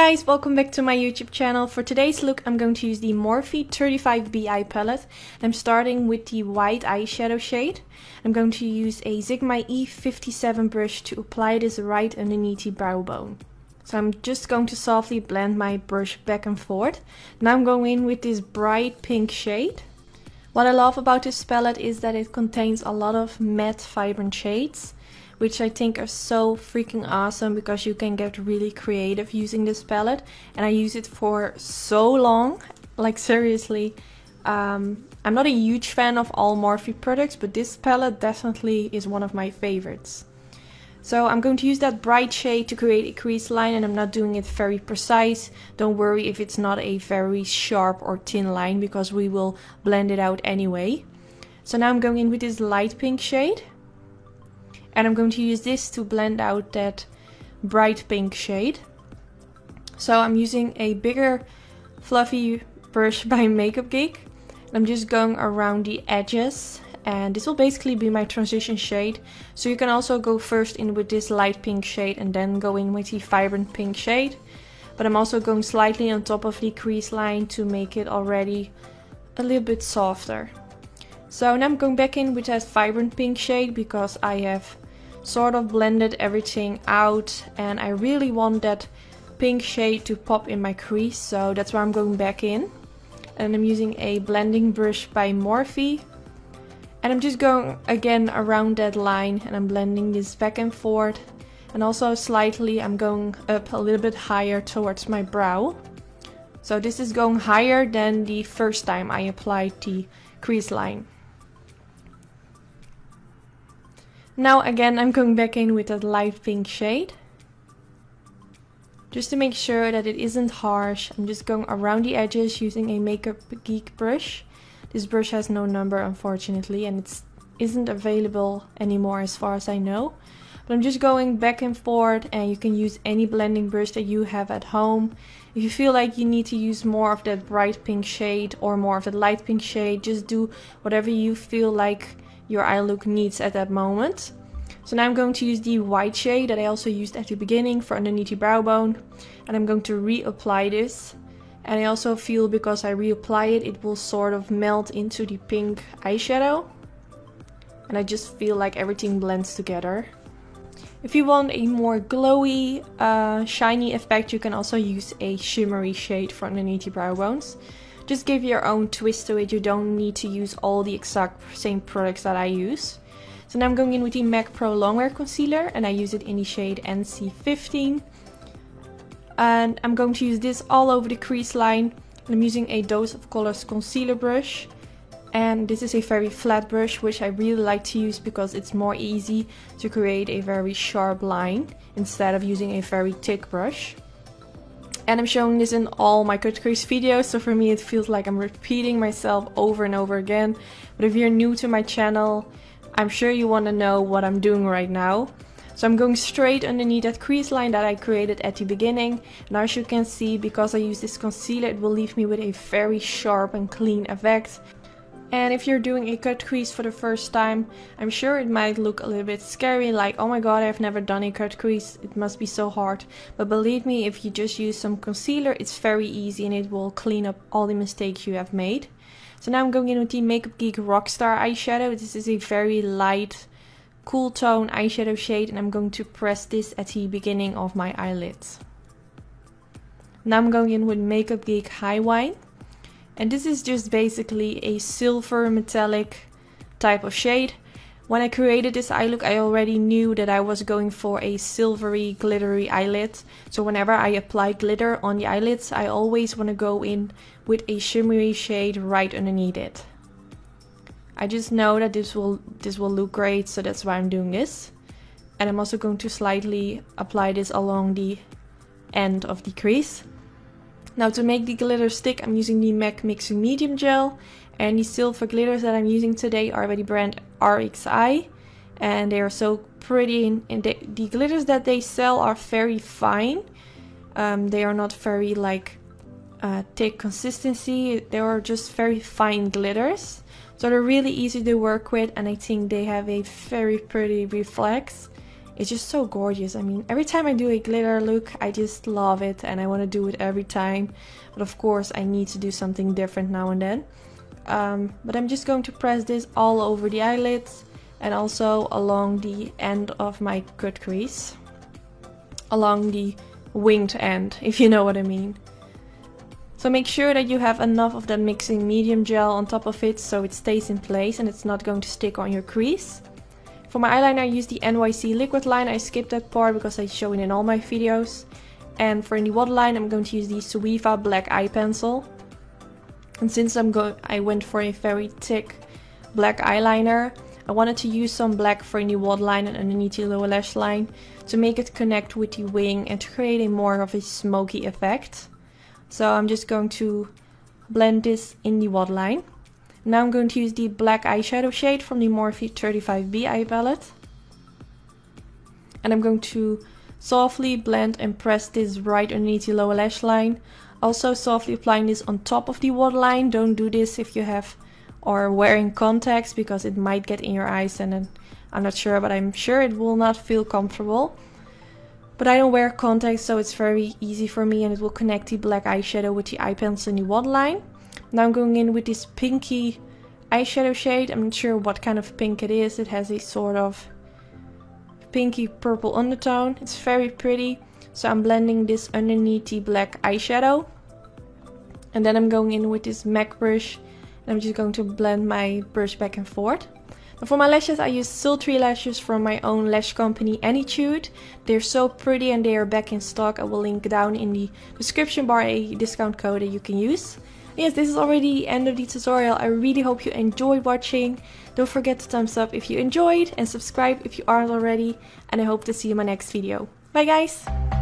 Guys, welcome back to my YouTube channel. For today's look, I'm going to use the Morphe 35B eye palette. I'm starting with the white eyeshadow shade. I'm going to use a Sigma E57 brush to apply this right underneath the brow bone. So I'm just going to softly blend my brush back and forth. Now I'm going in with this bright pink shade. What I love about this palette is that it contains a lot of matte vibrant shades which I think are so freaking awesome because you can get really creative using this palette. And I use it for so long. Like seriously. Um, I'm not a huge fan of all Morphe products but this palette definitely is one of my favorites. So I'm going to use that bright shade to create a crease line and I'm not doing it very precise. Don't worry if it's not a very sharp or thin line because we will blend it out anyway. So now I'm going in with this light pink shade and I'm going to use this to blend out that bright pink shade. So I'm using a bigger fluffy brush by Makeup Geek. I'm just going around the edges and this will basically be my transition shade. So you can also go first in with this light pink shade and then go in with the vibrant pink shade. But I'm also going slightly on top of the crease line to make it already a little bit softer. So now I'm going back in with that vibrant pink shade because I have sort of blended everything out and I really want that pink shade to pop in my crease so that's why I'm going back in. And I'm using a blending brush by Morphe. And I'm just going again around that line and I'm blending this back and forth. And also slightly I'm going up a little bit higher towards my brow. So this is going higher than the first time I applied the crease line Now again I'm going back in with that light pink shade. Just to make sure that it isn't harsh, I'm just going around the edges using a Makeup Geek brush. This brush has no number unfortunately and it isn't available anymore as far as I know. But I'm just going back and forth and you can use any blending brush that you have at home. If you feel like you need to use more of that bright pink shade or more of that light pink shade, just do whatever you feel like your eye look needs at that moment. So now I'm going to use the white shade that I also used at the beginning for underneath the brow bone. And I'm going to reapply this. And I also feel because I reapply it, it will sort of melt into the pink eyeshadow. And I just feel like everything blends together. If you want a more glowy, uh, shiny effect, you can also use a shimmery shade for underneath your brow bones. Just give your own twist to it, you don't need to use all the exact same products that I use. So now I'm going in with the MAC Pro Longwear Concealer and I use it in the shade NC15. And I'm going to use this all over the crease line. I'm using a Dose of Colors concealer brush. And this is a very flat brush which I really like to use because it's more easy to create a very sharp line instead of using a very thick brush and I'm showing this in all my cut crease videos so for me it feels like I'm repeating myself over and over again. But if you're new to my channel I'm sure you want to know what I'm doing right now. So I'm going straight underneath that crease line that I created at the beginning. And as you can see because I use this concealer it will leave me with a very sharp and clean effect and if you're doing a cut crease for the first time, I'm sure it might look a little bit scary, like oh my god I've never done a cut crease, it must be so hard. But believe me, if you just use some concealer, it's very easy and it will clean up all the mistakes you have made. So now I'm going in with the Makeup Geek Rockstar eyeshadow. This is a very light, cool tone eyeshadow shade and I'm going to press this at the beginning of my eyelids. Now I'm going in with Makeup Geek High Wire. And this is just basically a silver metallic type of shade. When I created this eye look, I already knew that I was going for a silvery, glittery eyelid. So whenever I apply glitter on the eyelids, I always want to go in with a shimmery shade right underneath it. I just know that this will this will look great, so that's why I'm doing this. And I'm also going to slightly apply this along the end of the crease. Now to make the glitter stick I'm using the MAC Mixing Medium Gel and the silver glitters that I'm using today are by the brand RXI and they are so pretty and they, the glitters that they sell are very fine. Um, they are not very like uh, thick consistency, they are just very fine glitters. So they're really easy to work with and I think they have a very pretty reflex it's just so gorgeous. I mean, every time I do a glitter look, I just love it and I want to do it every time. But of course, I need to do something different now and then. Um, but I'm just going to press this all over the eyelids and also along the end of my cut crease. Along the winged end, if you know what I mean. So make sure that you have enough of that mixing medium gel on top of it so it stays in place and it's not going to stick on your crease. For my eyeliner I use the NYC liquid line, I skipped that part because I show it in all my videos. And for the waterline I'm going to use the Suiva black eye pencil. And since I'm go I went for a very thick black eyeliner, I wanted to use some black for the waterline and underneath the lower lash line to make it connect with the wing and to create a more of a smoky effect. So I'm just going to blend this in the waterline. Now I'm going to use the black eyeshadow shade from the Morphe 35B eye palette. And I'm going to softly blend and press this right underneath the lower lash line. Also softly applying this on top of the waterline. Don't do this if you have or wearing contacts because it might get in your eyes and then I'm not sure but I'm sure it will not feel comfortable. But I don't wear contacts so it's very easy for me and it will connect the black eyeshadow with the eye pencil in the waterline. Now I'm going in with this pinky eyeshadow shade. I'm not sure what kind of pink it is. It has a sort of pinky purple undertone. It's very pretty. So I'm blending this underneath the black eyeshadow. And then I'm going in with this MAC brush. And I'm just going to blend my brush back and forth. for my lashes I use sultry lashes from my own lash company Anytude. They're so pretty and they are back in stock. I will link down in the description bar a discount code that you can use yes, this is already the end of the tutorial. I really hope you enjoyed watching. Don't forget to thumbs up if you enjoyed and subscribe if you aren't already. And I hope to see you in my next video. Bye guys!